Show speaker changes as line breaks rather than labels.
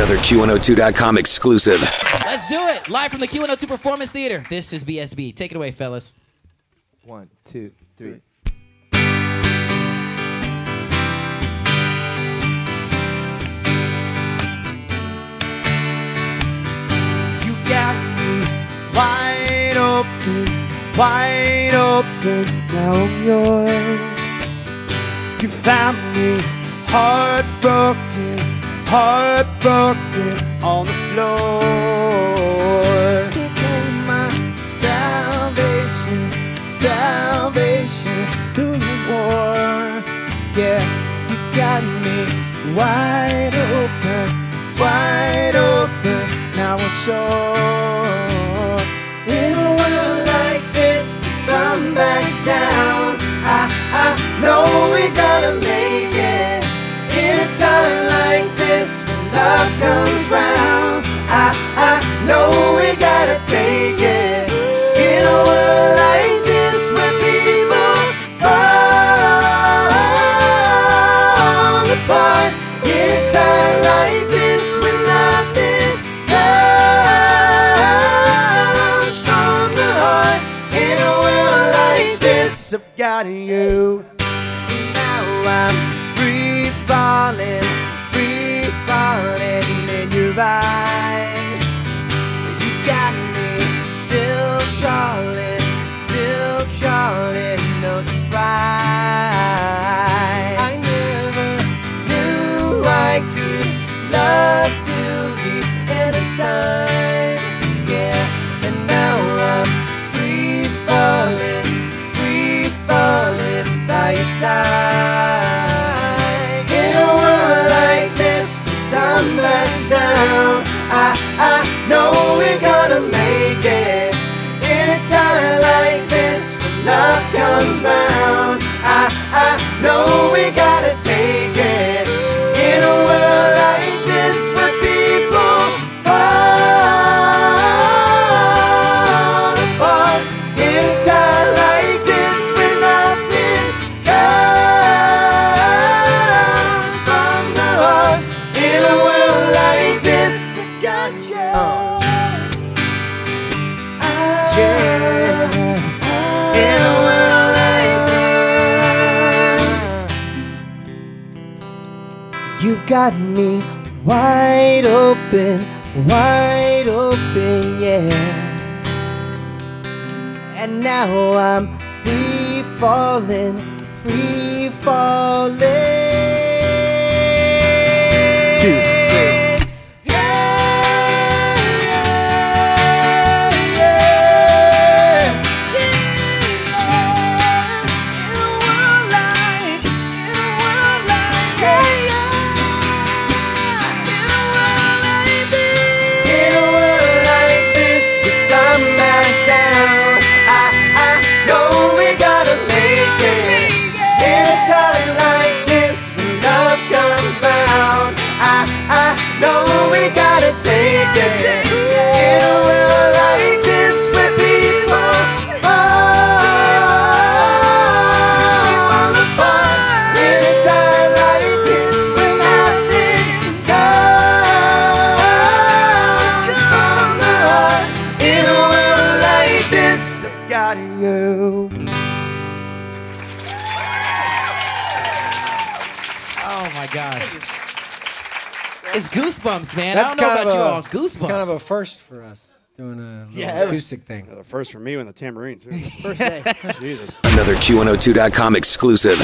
Another Q102.com exclusive.
Let's do it. Live from the Q102 Performance Theater. This is BSB. Take it away, fellas.
One, two, three.
You got me wide open, wide open. Now I'm yours. You found me heartbroken, heartbroken on the floor. Became my salvation, salvation through the war. Yeah, you got me wide open, wide open. Now I'm sure. Got you. Now I'm I, got me wide open, wide open, yeah. And now I'm free falling, free falling. Two,
my gosh. It's goosebumps, man.
That's
I don't know
kind
about
of
you
a,
all. Goosebumps.
Kind of a first for us doing a
Yeah.
acoustic thing.
The first for me with the tambourine too.
First day.
Jesus.
Another Q102.com exclusive.